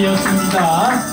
이었습니다.